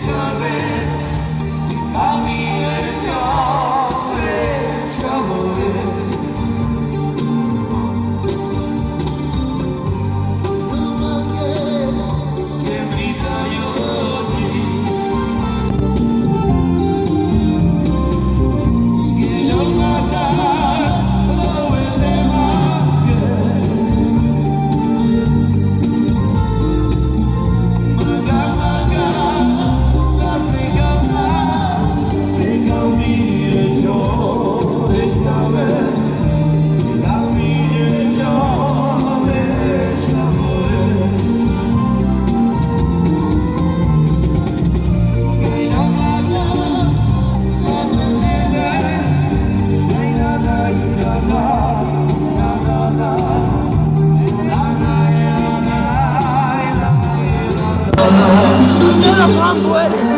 sorry language.